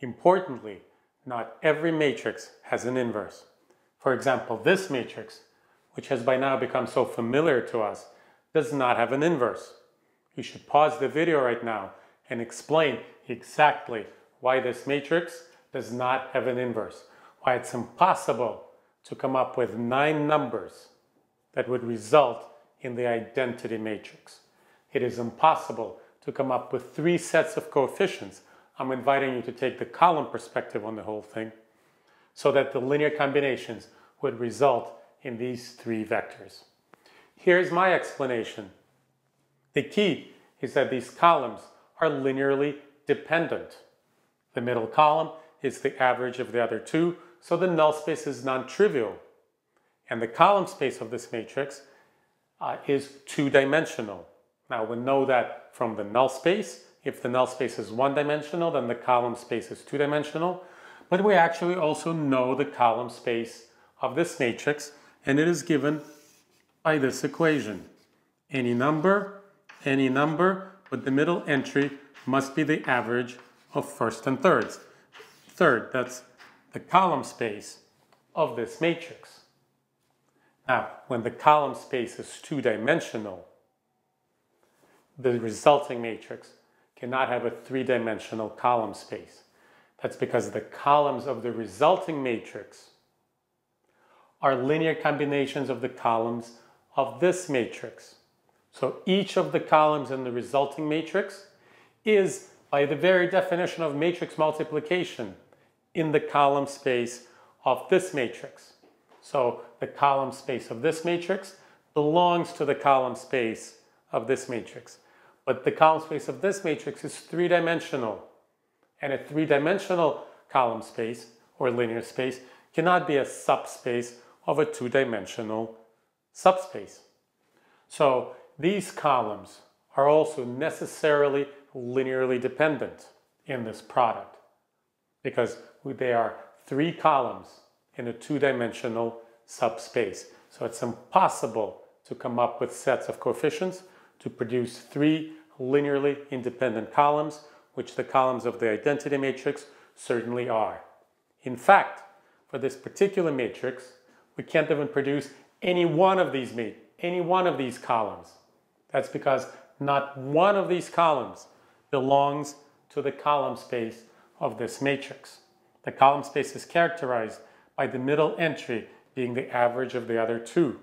Importantly, not every matrix has an inverse. For example, this matrix, which has by now become so familiar to us, does not have an inverse. You should pause the video right now and explain exactly why this matrix does not have an inverse, why it's impossible to come up with nine numbers that would result in the identity matrix. It is impossible to come up with three sets of coefficients. I'm inviting you to take the column perspective on the whole thing so that the linear combinations would result in these three vectors. Here's my explanation. The key is that these columns are linearly dependent. The middle column is the average of the other two, so the null space is non-trivial. And the column space of this matrix uh, is two-dimensional. Now we know that from the null space. If the null space is one-dimensional, then the column space is two-dimensional. But we actually also know the column space of this matrix, and it is given by this equation. Any number, any number, but the middle entry must be the average of first and thirds. Third, that's the column space of this matrix. Now, when the column space is two-dimensional, the resulting matrix cannot have a three-dimensional column space. That's because the columns of the resulting matrix are linear combinations of the columns of this matrix. So each of the columns in the resulting matrix is, by the very definition of matrix multiplication, in the column space of this matrix. So the column space of this matrix belongs to the column space of this matrix. But the column space of this matrix is three-dimensional. And a three-dimensional column space, or linear space, cannot be a subspace of a two-dimensional subspace. So these columns are also necessarily linearly dependent in this product because they are three columns in a two-dimensional subspace. So it's impossible to come up with sets of coefficients to produce three linearly independent columns, which the columns of the identity matrix certainly are. In fact, for this particular matrix, we can't even produce any one of these any one of these columns. That's because not one of these columns belongs to the column space of this matrix. The column space is characterized by the middle entry being the average of the other two.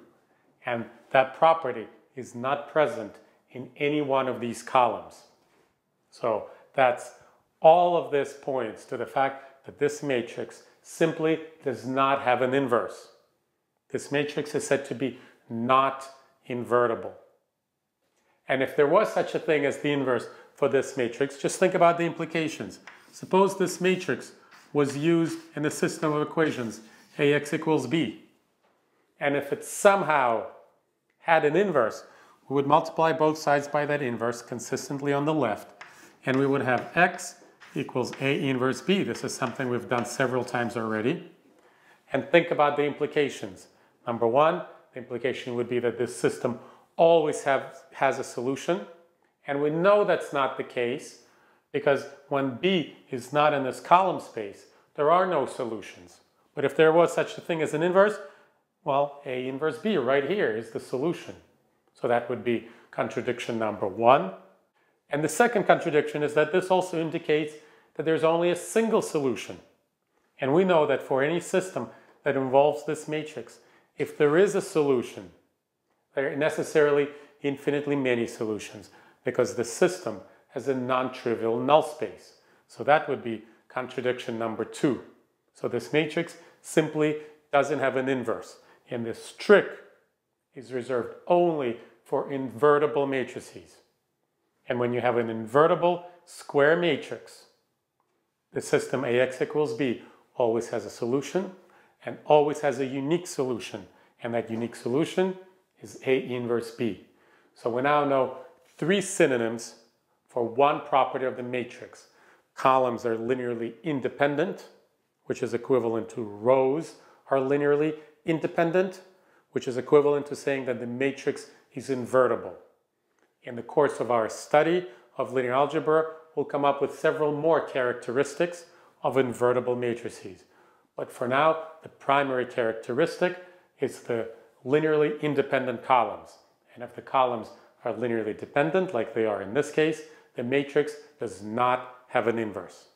And that property is not present in any one of these columns. So that's all of this points to the fact that this matrix simply does not have an inverse. This matrix is said to be not invertible. And if there was such a thing as the inverse for this matrix, just think about the implications. Suppose this matrix was used in a system of equations, ax equals b. And if it somehow had an inverse, we would multiply both sides by that inverse consistently on the left, and we would have x equals a inverse b. This is something we've done several times already. And think about the implications. Number one, the implication would be that this system always have, has a solution. And we know that's not the case because when B is not in this column space, there are no solutions. But if there was such a thing as an inverse, well, A inverse B right here is the solution. So that would be contradiction number one. And the second contradiction is that this also indicates that there's only a single solution. And we know that for any system that involves this matrix, if there is a solution, there are necessarily infinitely many solutions because the system has a non-trivial null space. So that would be contradiction number two. So this matrix simply doesn't have an inverse. And this trick is reserved only for invertible matrices. And when you have an invertible square matrix, the system AX equals B always has a solution and always has a unique solution. And that unique solution is A inverse B. So we now know three synonyms for one property of the matrix. Columns are linearly independent, which is equivalent to rows are linearly independent, which is equivalent to saying that the matrix is invertible. In the course of our study of linear algebra, we'll come up with several more characteristics of invertible matrices. But for now, the primary characteristic is the linearly independent columns. And if the columns are linearly dependent, like they are in this case, the matrix does not have an inverse.